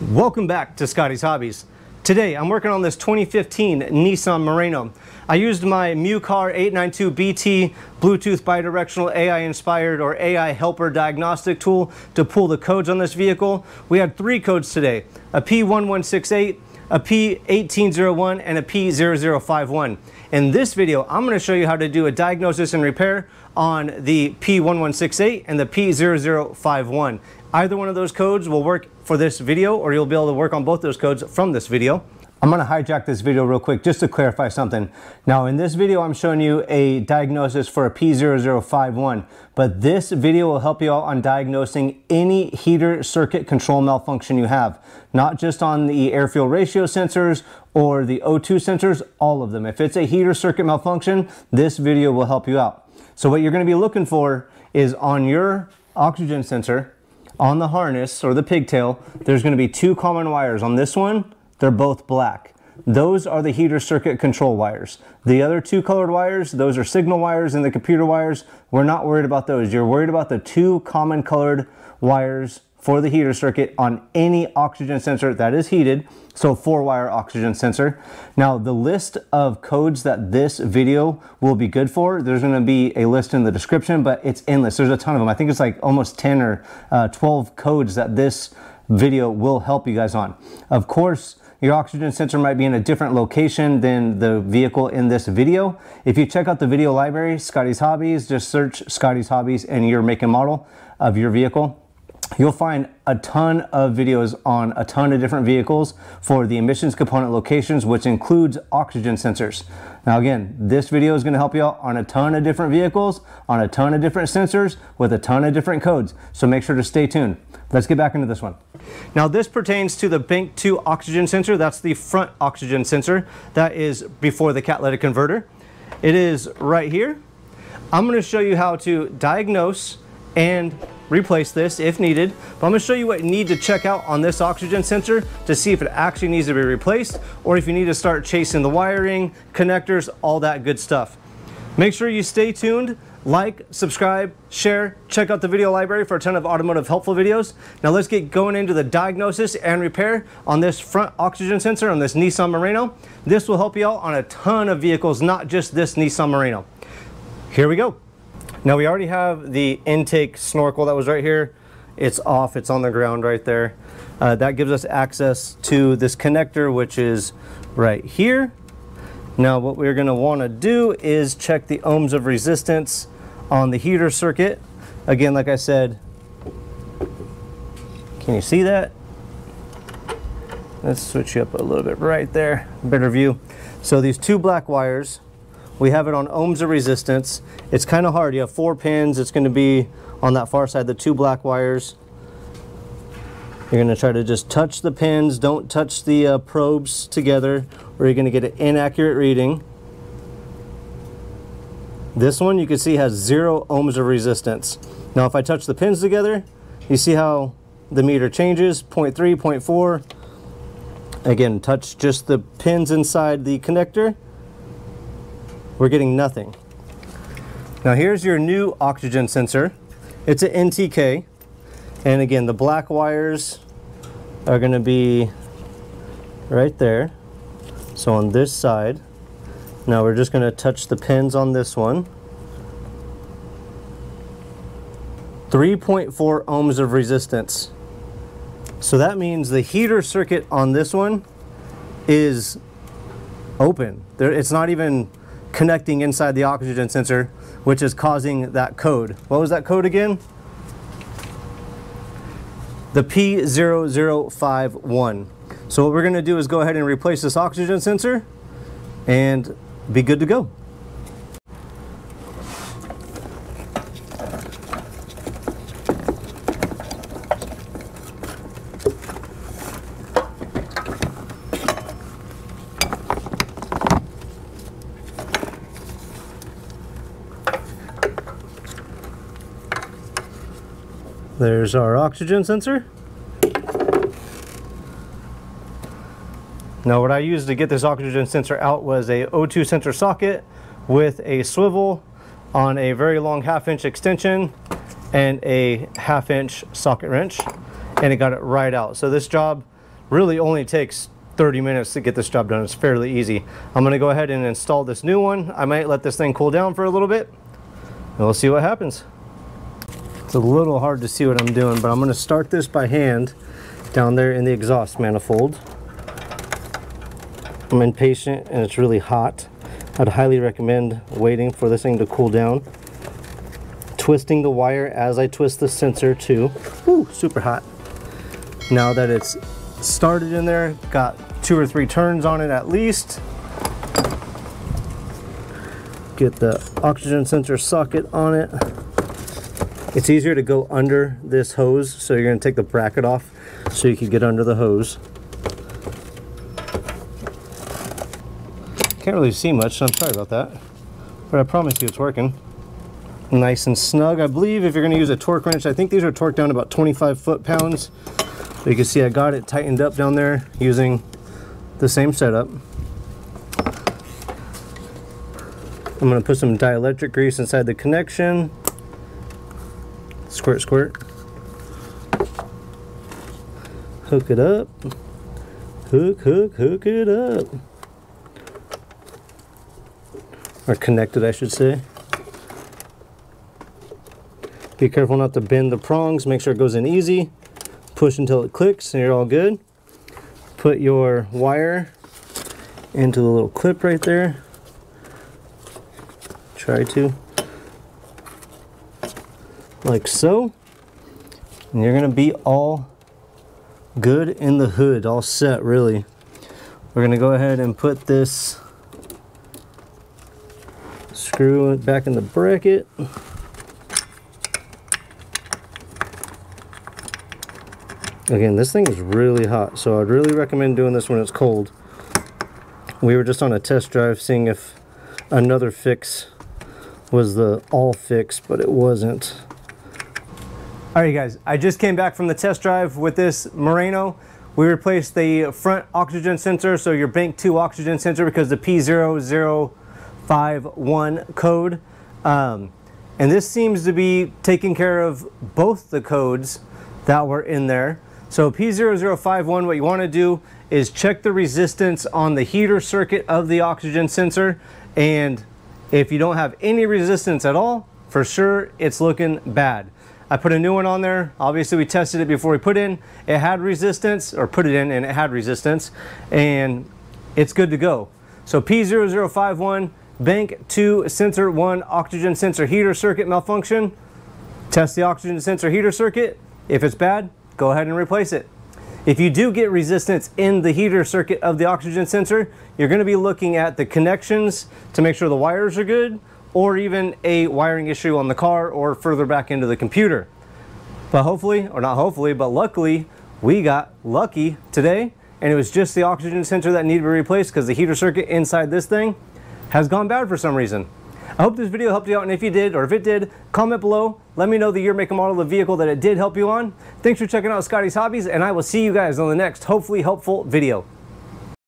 Welcome back to Scotty's Hobbies. Today I'm working on this 2015 Nissan Murano. I used my MuCar 892BT Bluetooth bidirectional AI inspired or AI helper diagnostic tool to pull the codes on this vehicle. We had three codes today, a P1168, a P1801 and a P0051. In this video, I'm going to show you how to do a diagnosis and repair on the P1168 and the P0051. Either one of those codes will work for this video or you'll be able to work on both those codes from this video. I'm gonna hijack this video real quick just to clarify something. Now in this video, I'm showing you a diagnosis for a P0051, but this video will help you out on diagnosing any heater circuit control malfunction you have, not just on the air fuel ratio sensors or the O2 sensors, all of them. If it's a heater circuit malfunction, this video will help you out. So what you're gonna be looking for is on your oxygen sensor, on the harness or the pigtail, there's going to be two common wires. On this one, they're both black. Those are the heater circuit control wires. The other two colored wires, those are signal wires and the computer wires. We're not worried about those. You're worried about the two common colored wires for the heater circuit on any oxygen sensor that is heated, so four wire oxygen sensor. Now the list of codes that this video will be good for, there's gonna be a list in the description, but it's endless. There's a ton of them. I think it's like almost 10 or uh, 12 codes that this video will help you guys on. Of course, your oxygen sensor might be in a different location than the vehicle in this video. If you check out the video library, Scotty's Hobbies, just search Scotty's Hobbies and your make and model of your vehicle You'll find a ton of videos on a ton of different vehicles for the emissions component locations, which includes oxygen sensors. Now again, this video is gonna help you out on a ton of different vehicles, on a ton of different sensors, with a ton of different codes. So make sure to stay tuned. Let's get back into this one. Now this pertains to the Bank 2 oxygen sensor. That's the front oxygen sensor. That is before the catalytic converter. It is right here. I'm gonna show you how to diagnose and replace this if needed. But I'm gonna show you what you need to check out on this oxygen sensor to see if it actually needs to be replaced or if you need to start chasing the wiring, connectors, all that good stuff. Make sure you stay tuned, like, subscribe, share, check out the video library for a ton of automotive helpful videos. Now let's get going into the diagnosis and repair on this front oxygen sensor on this Nissan Murano. This will help you out on a ton of vehicles, not just this Nissan Murano. Here we go. Now we already have the intake snorkel that was right here. It's off, it's on the ground right there. Uh, that gives us access to this connector, which is right here. Now what we're gonna wanna do is check the ohms of resistance on the heater circuit. Again, like I said, can you see that? Let's switch you up a little bit right there, better view. So these two black wires we have it on ohms of resistance. It's kind of hard. You have four pins. It's going to be on that far side, the two black wires. You're going to try to just touch the pins. Don't touch the uh, probes together or you're going to get an inaccurate reading. This one you can see has zero ohms of resistance. Now if I touch the pins together, you see how the meter changes, 0 0.3, 0 0.4. Again, touch just the pins inside the connector we're getting nothing. Now here's your new oxygen sensor. It's an NTK. And again, the black wires are gonna be right there. So on this side, now we're just gonna touch the pins on this one. 3.4 ohms of resistance. So that means the heater circuit on this one is open. There, it's not even connecting inside the oxygen sensor, which is causing that code. What was that code again? The P0051. So what we're going to do is go ahead and replace this oxygen sensor and be good to go. There's our oxygen sensor. Now what I used to get this oxygen sensor out was a O2 sensor socket with a swivel on a very long half inch extension and a half inch socket wrench and it got it right out. So this job really only takes 30 minutes to get this job done. It's fairly easy. I'm gonna go ahead and install this new one. I might let this thing cool down for a little bit and we'll see what happens. It's a little hard to see what I'm doing, but I'm gonna start this by hand down there in the exhaust manifold. I'm impatient and it's really hot. I'd highly recommend waiting for this thing to cool down. Twisting the wire as I twist the sensor too. Ooh, super hot. Now that it's started in there, got two or three turns on it at least. Get the oxygen sensor socket on it. It's easier to go under this hose, so you're gonna take the bracket off so you can get under the hose. Can't really see much, so I'm sorry about that. But I promise you it's working. Nice and snug. I believe if you're gonna use a torque wrench, I think these are torqued down about 25 foot-pounds. You can see I got it tightened up down there using the same setup. I'm gonna put some dielectric grease inside the connection. Squirt, squirt. Hook it up. Hook, hook, hook it up or connected I should say. Be careful not to bend the prongs, make sure it goes in easy. Push until it clicks and you're all good. Put your wire into the little clip right there. Try to. Like so. And you're gonna be all good in the hood, all set really. We're gonna go ahead and put this screw back in the bracket. Again, this thing is really hot, so I'd really recommend doing this when it's cold. We were just on a test drive seeing if another fix was the all fix, but it wasn't. All right, guys, I just came back from the test drive with this Murano. We replaced the front oxygen sensor, so your bank 2 oxygen sensor because the P00 51 code. Um, and this seems to be taking care of both the codes that were in there. So P0051, what you want to do is check the resistance on the heater circuit of the oxygen sensor. And if you don't have any resistance at all, for sure it's looking bad. I put a new one on there. Obviously we tested it before we put in. It had resistance, or put it in and it had resistance, and it's good to go. So P0051, bank 2 sensor 1 oxygen sensor heater circuit malfunction. Test the oxygen sensor heater circuit. If it's bad, go ahead and replace it. If you do get resistance in the heater circuit of the oxygen sensor, you're going to be looking at the connections to make sure the wires are good or even a wiring issue on the car or further back into the computer. But hopefully, or not hopefully, but luckily, we got lucky today and it was just the oxygen sensor that needed to be replaced because the heater circuit inside this thing has gone bad for some reason. I hope this video helped you out, and if you did, or if it did, comment below. Let me know the year, make, and model of the vehicle that it did help you on. Thanks for checking out Scotty's Hobbies, and I will see you guys on the next, hopefully helpful video.